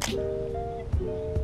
ピッ!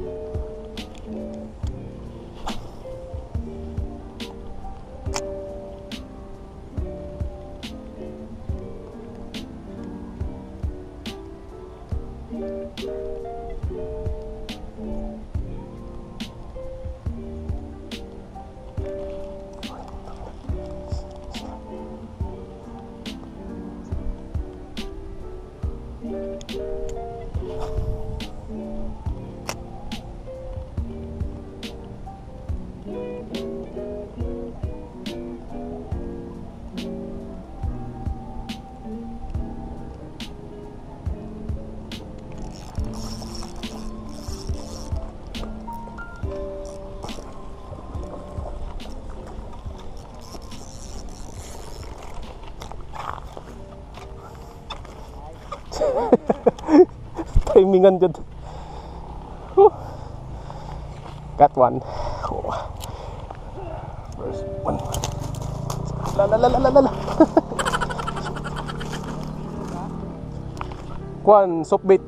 うん。Timingan jud. Huh. Got one. Oh. First one. La la la la la la la. Kwan, soft bait.